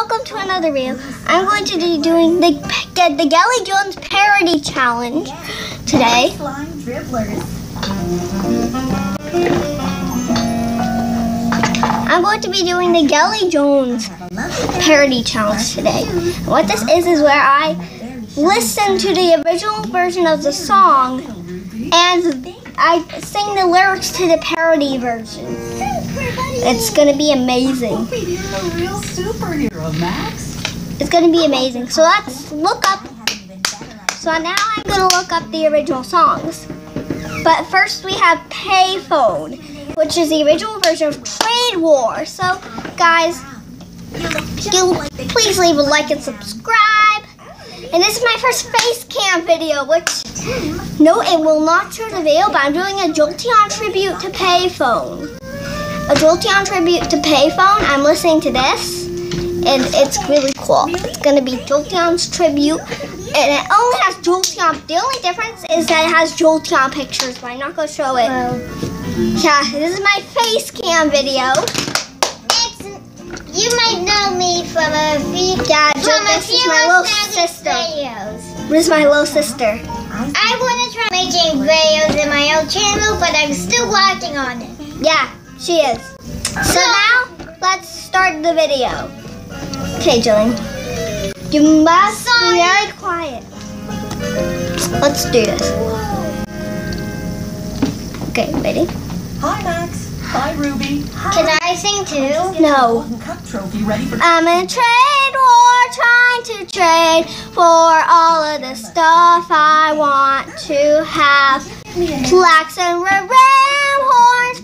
welcome to another video. I'm going to be doing the the Gelly Jones parody challenge today. I'm going to be doing the Gelly Jones parody challenge today. What this is is where I listen to the original version of the song and I sing the lyrics to the parody version. It's gonna be amazing. It's gonna be amazing. So let's look up. So now I'm gonna look up the original songs. But first we have Payphone, which is the original version of Trade War. So guys, please leave a like and subscribe. And this is my first face cam video, which no, it will not show the video, but I'm doing a Jolteon tribute to Payphone. A Jolteon tribute to Payphone. I'm listening to this, and it's really cool. It's gonna be Jolteon's tribute, and it only has Jolteon. The only difference is that it has Jolteon pictures, but I'm not gonna show it. Yeah, this is my face cam video. You might know me from a few Yeah, from a this is my little sister. videos. This is my little sister. I want to try making videos in my own channel, but I'm still working on it. Yeah, she is. So now, let's start the video. Okay, Jillian. You must Sorry. be very quiet. Let's do this. Okay, ready? Hi, Max. Hi, Ruby. Can I sing too? No. Cup trophy ready for. I'm in trade war trying to trade for all of the stuff I want to have. Plaques and ram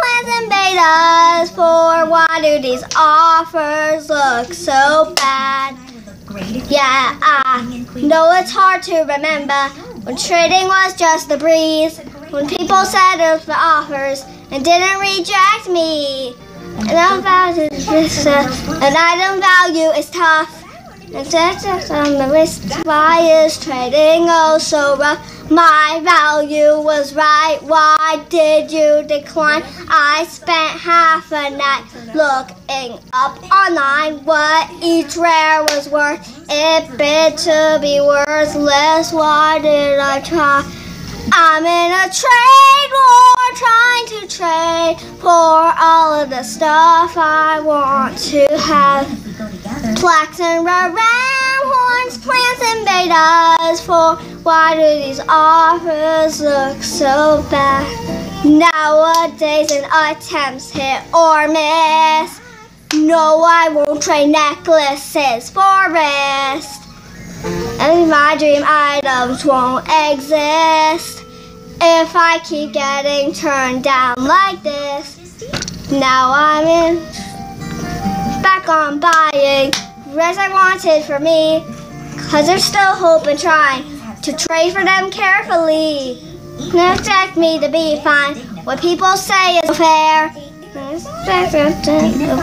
plants and betas. For why do these offers look so bad? Yeah, I know it's hard to remember when trading was just a breeze. When people said it was for offers and didn't reject me. And I uh, an item value is tough. That's on the wrist. Why is trading oh so rough? My value was right. Why did you decline? I spent half a night looking up online what each rare was worth. It bid to be worthless. Why did I try? I'm in a trade war trying to trade for all of the stuff I want to have. Plaques and ram horns, plants and betas. For why do these offers look so bad? Nowadays, an attempts hit or miss. No, I won't trade necklaces for wrist. And my dream items won't exist if I keep getting turned down like this. Now I'm in back on buying as I wanted for me. Cause there's still hope and trying to trade for them carefully. Now expect me to be fine. What people say is fair.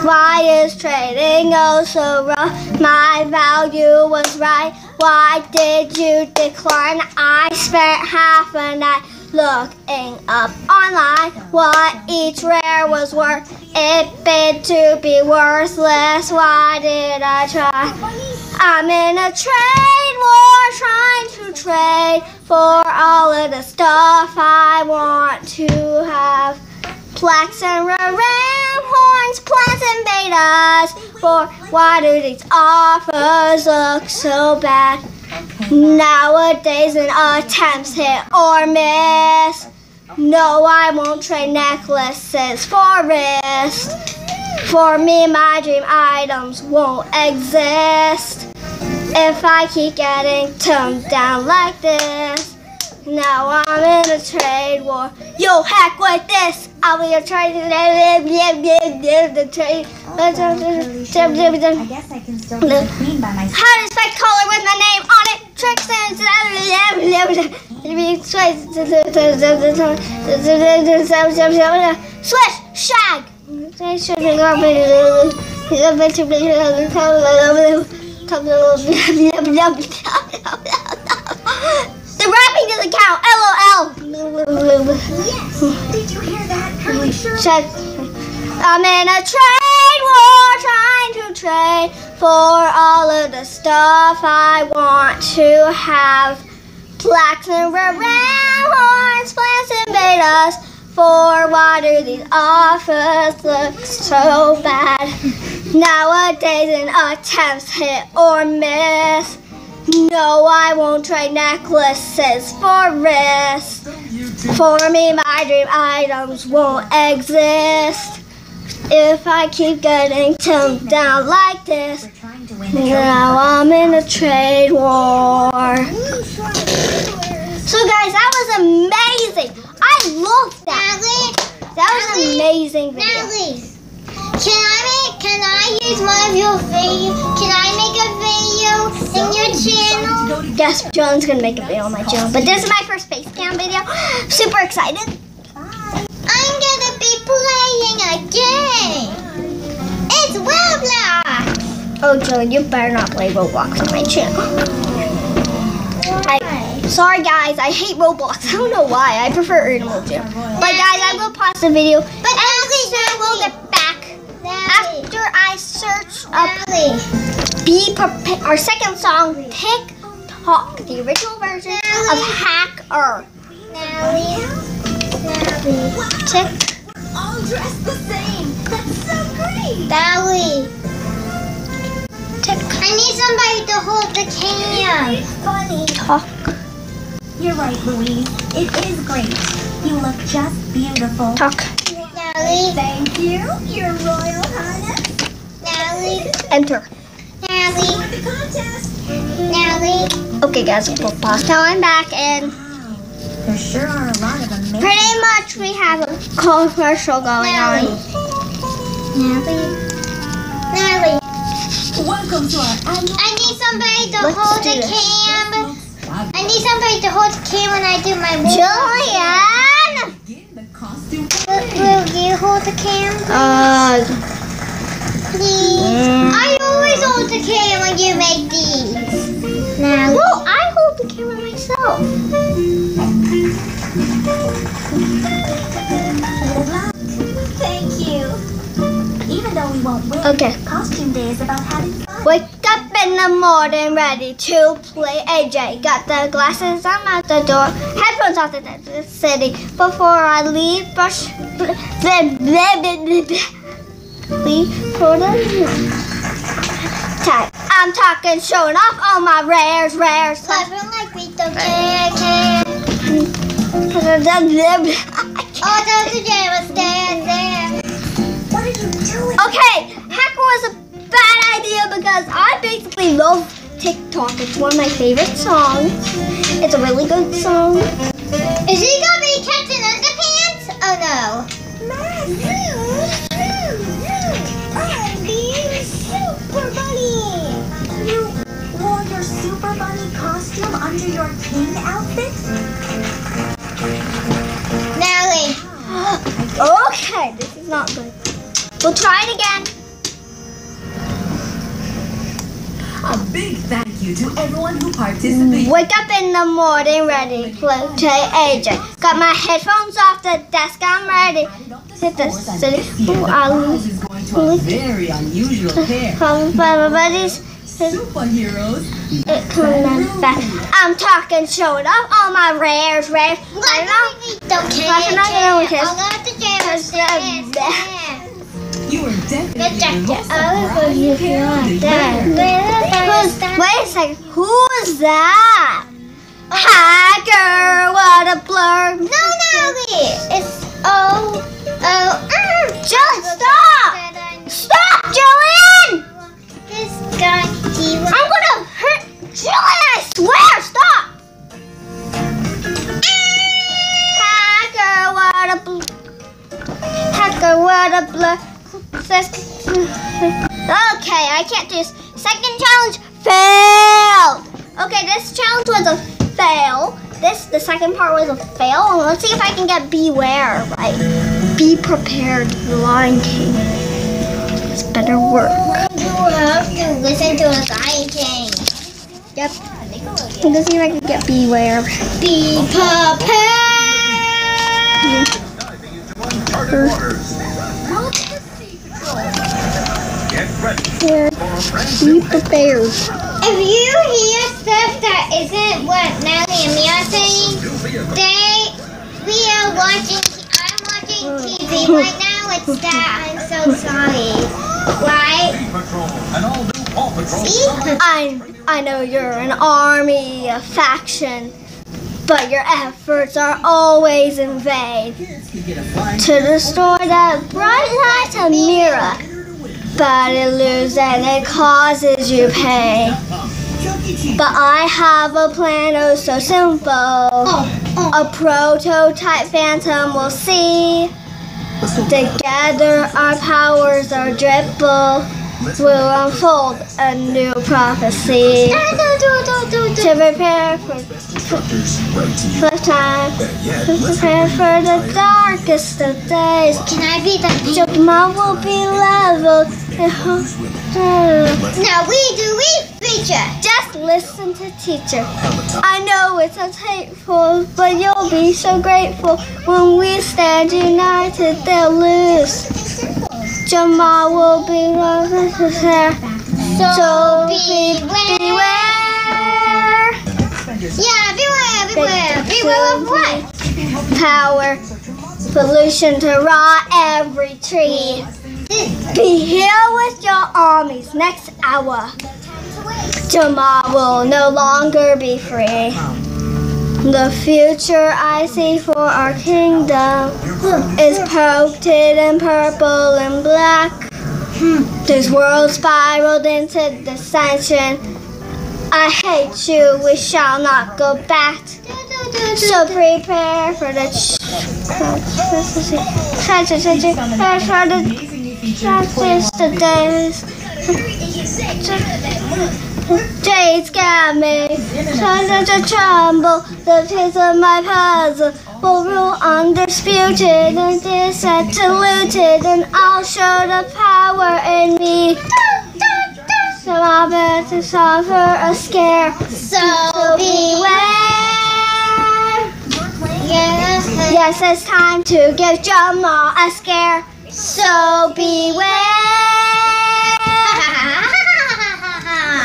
Why is trading oh so rough? My value was right. Why did you decline? I spent half a night looking up online what each rare was worth. It bid to be worthless. Why did I try? I'm in a trade war trying to trade for all of the stuff I want to have. Plaques and ram horns, plants and betas. For why do these offers look so bad? Nowadays, an attempts hit or miss. No, I won't trade necklaces for wrist. For me, my dream items won't exist if I keep getting turned down like this. Now I'm in a trade war. Yo, heck with this. I'll be a trade. The trade. I guess I can still be queen by myself. How does my collar with my name on it? Tricks and swish shag. The rapping doesn't count. LOL. Yes. Did you hear that, Curly hmm. Shirt? Check. I'm in a trade war, trying to trade for all of the stuff I want to have. Plaques and red horns, plants and betas. For why do these offers look so bad? Nowadays, an attempts hit or miss. No, I won't trade necklaces for wrists. For me, my dream items won't exist. If I keep getting toned down like this, now I'm in a trade war. So, guys, that was amazing. I love that. That was an amazing video. Can I? Can I use one of your video? Can I make a video in your channel? Yes, John's gonna make a video on my channel, but this is my first face cam video. Super excited. Bye. I'm gonna be playing a game. It's Roblox. Oh, Joe, you better not play Roblox on my channel. I, sorry, guys, I hate Roblox. I don't know why. I prefer Animal Jam. But, guys, I will pause the video. But and Natalie, so we'll Natalie, get back Natalie, after I search up Natalie, Be Prepared. Our second song, TikTok, the original version of Hacker. Natalie, Natalie, Tick. All dressed the same. That's so great. Natalie. Tick. I need somebody to hold the cam. Funny. Talk. You're right, Louise. It is great. You look just beautiful. Talk. Natalie, Thank you, Your Royal Highness. Natalie, Enter. Natalie, The contest. Natalie. Okay, guys, we'll pause. Now I'm back, and Wow. There sure are a lot of amazing. pretty much we have a commercial going on. Natalie. Natalie. Welcome to our annual. I need somebody to Let's hold the this. cam. Fabulous. I need somebody to hold the cam when I do my walk. Will, you hold the cam, Uh, please? Mm. I always hold the cam when you make these. Natalie. well, I hold the camera myself. Thank you. Even though we won't win, Okay. costume day is about having fun. Up in the morning, ready to play AJ. Got the glasses, I'm out the door. Headphones off the city. Before I leave, brush. Blah. Leave for the tag. I'm talking, showing off all my rares, rares. Clever like we don't care. Oh, don't what's there, there. What are you doing? Okay, Hacker was a bad idea because I basically love TikTok. It's one of my favorite songs. It's a really good song. Is he gonna be Captain Underpants? Oh no. Super Bunny costume under your king outfit? Natalie. Okay, this is not good. We'll try it again. A big thank you to everyone who participated. Wake up in the morning, ready to play AJ. Got my headphones off the desk, I'm ready. Hit the city. Ooh, I'll This is going to a very unusual pair. come by my buddies. Superheroes. It coming back. I'm talking, showing off all my rares, rares. I don't Don't care. Class, I'm not gonna care. kiss. I'll go to jail Cause upstairs. they're You are definitely most Jack. I will surprising give you pair one. this Dad. year. Who's, wait a second, who's that? Hacker, what a blur. No, Natalie. It's oh oh. mm. Julian, stop! Stop, Julian! This guy. I'm gonna hurt Julian, I swear, stop! Hacker, what a blur. Hacker, what a blur. Okay, I can't do this. Second challenge failed. Okay, this challenge was a fail. This, the second part was a fail. Let's see if I can get beware right. Be prepared, the Lion King. This better work. You have to listen to a Lion King. Yep. Let's see if I can get beware. Be prepared. prepared. Be prepared. If you hear stuff that isn't what Nelly and me are saying, they we are watching. I'm watching TV right now. It's that. I'm so sorry. Right? See? I I know you're an army, a faction, but your efforts are always in vain. To destroy that bright light of Mira, but it loses and it causes you pain. But I have a plan oh so simple. A prototype phantom will see. Together our powers are dribble will unfold a new prophecy to prepare for for time to prepare for the darkest of days. Can I be the Your will be leveled. And ho- Now we do we feature. Just listen to teacher. I know it's hateful, but you'll be so grateful when we stand united. They'll lose. Jamaa will be loved there. So be beware. Yeah, beware, beware, beware of what? Power, pollution to rot every tree. Be here with your armies next hour. Jamaa will no longer be free. The future I see for our kingdom is coated in purple and black. This world spiraled into dissension. I hate you, we shall not go back. So prepare for the prepare for the days. Jades got me, trying to tremble. The piece of my puzzle will rule undisputed and disattituted, and I'll show the power in me. So I'll bet to suffer a scare. So So beware. Yes. Yes, it's time to give Jamaa a scare. So beware.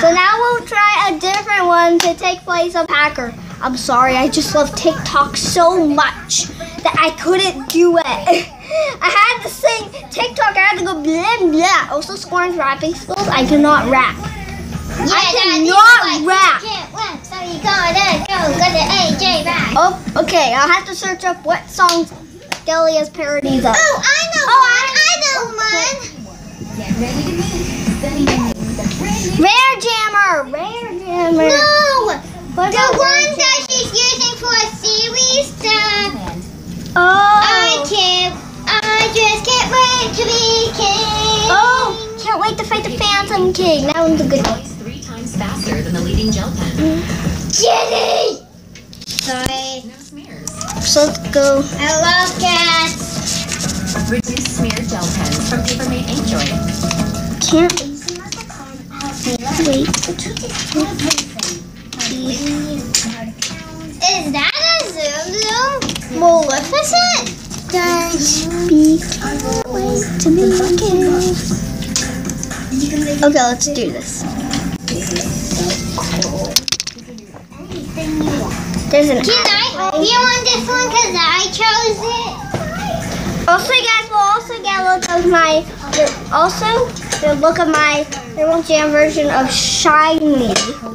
So now we'll try a different one to take place of Hacker. I'm sorry, I just love TikTok so much that I couldn't do it. I had to sing TikTok, I had to go blah blah. Oh, also, Scorn's rapping skills, I cannot rap. Yeah, I cannot rap. Rap, so you gotta go, go to AJ rap. Oh, okay, I'll have to search up what songs has parodies of. Oh, I Oh, one. I know one. Rare Jammer! Rare Jammer! No, What the about one that she's using for a series. The I Oh! can't. I just can't wait to be king. Oh! Can't wait to fight the Phantom King. That one's a good one. Three times faster than the leading gel pen. Kitty. Sorry, No smears. So let's go. I love cats. Gel pens from Papermate Inkjoy. Can't wait. Is that a Zoom Zoom? Maleficent? Don't speak. Wait to be. Okay, let's do this. There's an Can I you on this one? Because I chose it. Also, you guys will also get a look of my, also the look of my Thermal Jam version of Shiny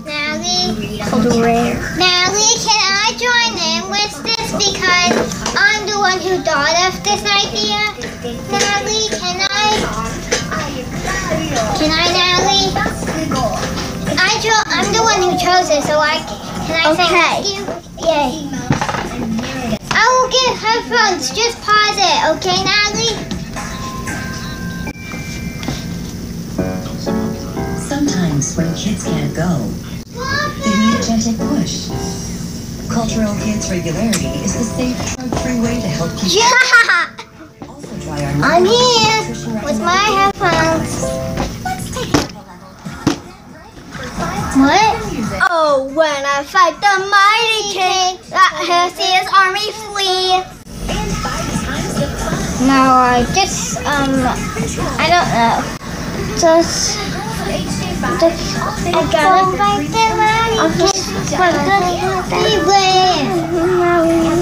Natalie, called Rare. Natalie, can I join in with this? Because I'm the one who thought of this idea. Natalie, can I? Can I, Natalie? I I'm the one who chose it, so I can I say Okay. rescue? Yay. Will get headphones. Just pause it, okay, Natalie? Sometimes when kids can't go, they need a gentle push. Cultural Kids Regularity is the safe, drug-free way to help also try our I'm here with my headphones. What? Oh, when I fight the mighty king, that has his army flee. No, I just um, I don't know. Just I gotta fight the.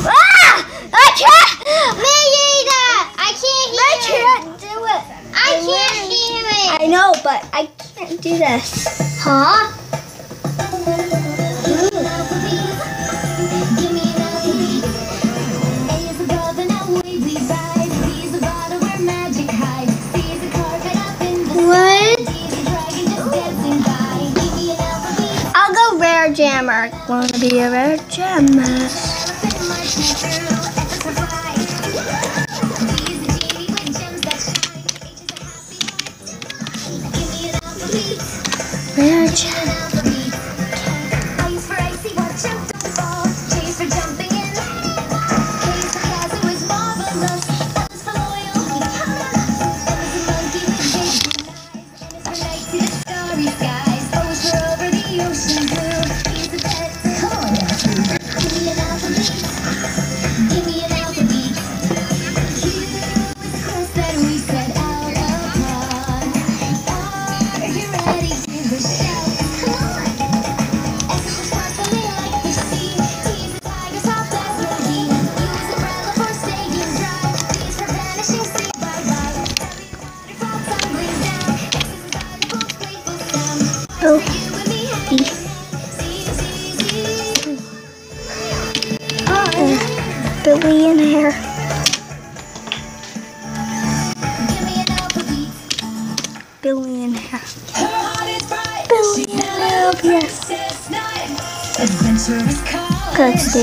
Ah! I can't! Me either. I can't hear it. can't do it. I can't hear it. I know, but I can't do this. Huh? Jammer. Wanna be a rare jammer? Rare jammer.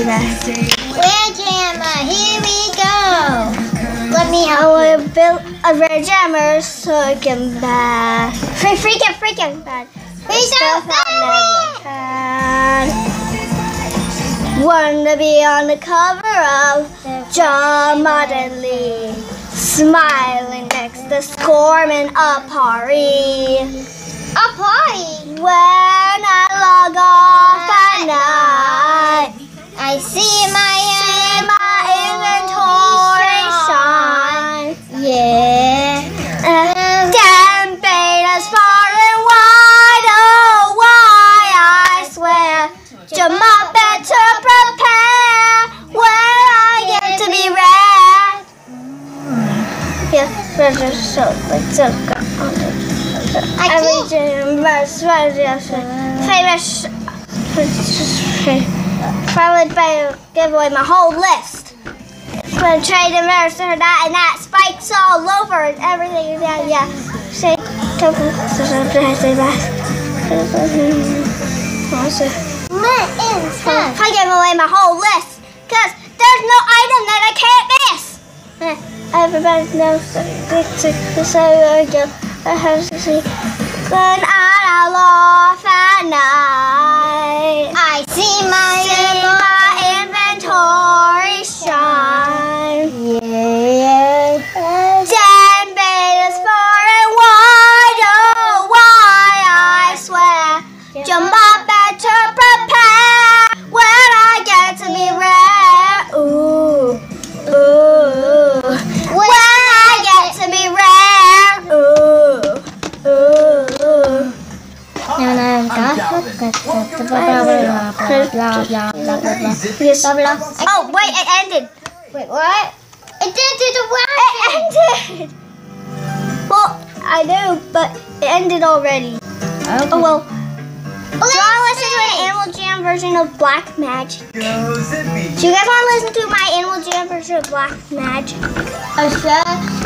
Where Jammer? Here we go. Let me I help you. build a red jammer so I can bad. Free, freaking, freaking bad. Please don't Stuff I bury never had. Wanna be on the cover of John Martin Lee, smiling next to Scorman a party. A party. When I log off at night, I see my see inventory shine. Yeah. Uh, Damn betas far and wide, oh why I swear, to my better prepare when I get to be rare. Yeah, just so so good. I Every can't. gym verse, famous, followed by a giveaway my whole list. Gonna trade and verse or that and that spikes all over and everything. Yeah, yeah. Say, token. I gave away my whole list because there's no item that I can't miss. Everybody knows that so I go. I have to see. When I laugh at night, I see my see Yes. Oh wait, it ended. Wait, what? It did do the It ended. Well, I know, but it ended already. Oh well. Do you want to listen to an Animal Jam version of Black Magic? Do you guys want to listen to my Animal Jam version of Black Magic? Oh, sure.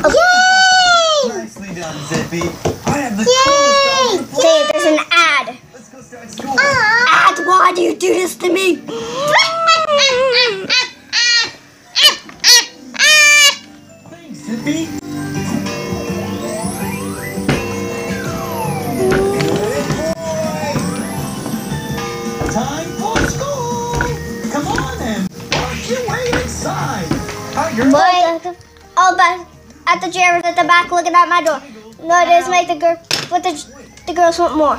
Yay! Nicely done, Zippy. I have the Yay! coolest dog. Okay, there's an ad. Let's go start school. Aw. Ad, why do you do this to me? Thanks, Zippy. Time for school. Come on then. Work your way inside. Oh, you're But, oh, but at the jammers at the back looking at my door. No, this make the girl, but the, the girls want more.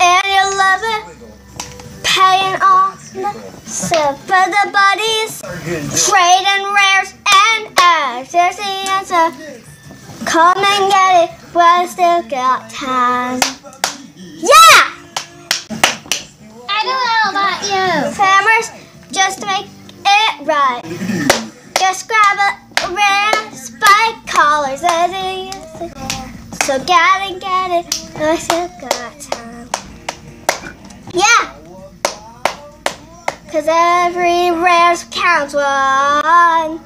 And you love it, paying off so for the buddies, trading rares and eggs. There's the answer. Come and get it, I still got time. Yeah! I don't know about you. Hammers just make it right. Just grab a rare spike collars. So get it, get it. I still got time. Yeah! Cause every rare counts one.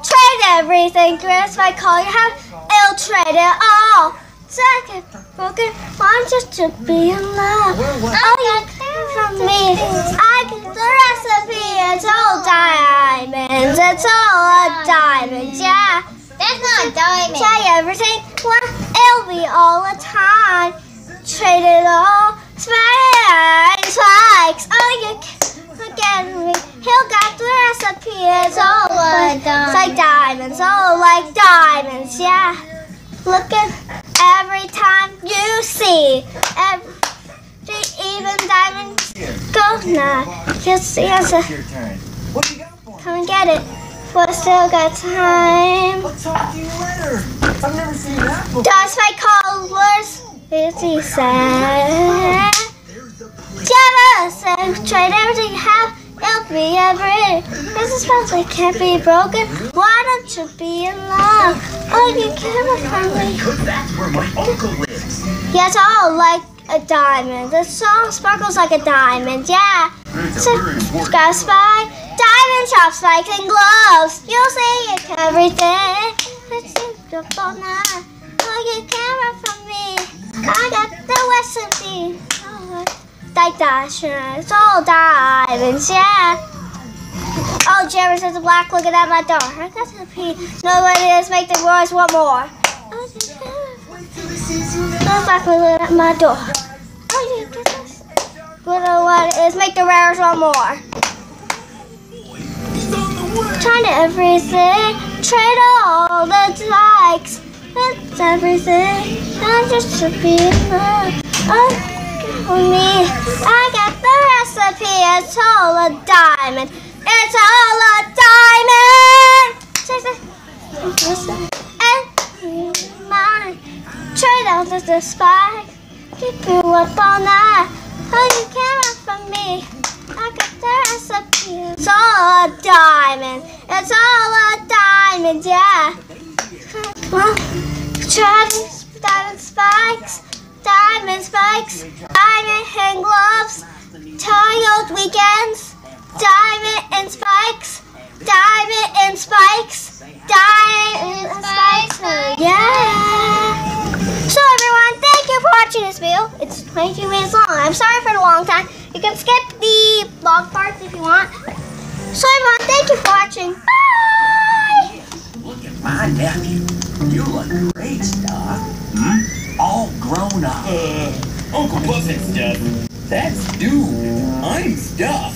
Trade everything, rare spike collar you have. It'll trade it all. Second, broken, one just to be in love. Oh, you care from me. I get the recipe. It's all diamonds. It's all a diamond. Yeah. That's not a diamond. Try everything. Well, it'll be all the time. Trade it all. Spikes, spikes. Oh, you can't get me. He'll got the recipe. It's all a like, it's like diamonds. Oh, like diamonds. Yeah. Look at every time you see every even diamonds go now. Just the answer. Your turn. What do you got for me? Come and get it. We still got time. I'll talk to you later. I've never seen that before. Does my colors? It's he said. Jealous and trade everything you have. It'll be every. This is that can't be broken. Why don't you be in love? Oh, you can't from me. That's where my uncle lives. It's all like a diamond. The song sparkles like a diamond. Yeah. So, a spy. Diamond shop spikes and gloves. You'll see it everything. It's beautiful now. Oh, you can't run from me. I got the recipe. Oh, like that. It's all diamonds, yeah. Oh, Jerry says the black looking at my door. I got to pee. What it is. Make the boys want more. Oh, can't. Black looking at my door. Oh. What know what. Make the rares want more. Trying to everything. Trade all the likes. It's everything. I just should be in love. Me. I got the recipe. It's all a diamond. It's all a diamond. And mine. Trade out the, the spike. Keep you up all night. Oh, you can't run from me. I got the recipe. It's all a diamond. It's all a diamond, yeah. Well, try diamond spikes. Diamond spikes. Diamond hand gloves. Tiled weekends. Diamond and spikes. Diamond and spikes. Diamond and spikes. Yeah. So everyone, thank you for watching this video. It's 22 minutes long. I'm sorry for the long time. You can skip the long parts if you want. So everyone, thank you for watching. Bye! Look at my nephew. You look great, Stuff. Hmm? All grown up. Uh, Uncle Buffett Stuff. That's Dude. I'm Stuff.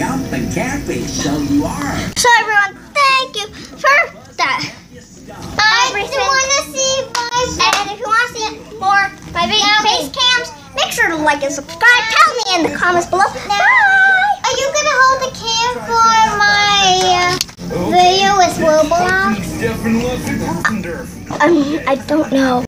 Yup, and Cappy, so you are. So everyone, thank you for that. I Everything. want to see my And if you want to see more of my big face cams, make sure to like and subscribe. Tell me in the comments below. Bye! Are you gonna hold the cam for my uh, video with Roblox? Stefan. Um, I don't know.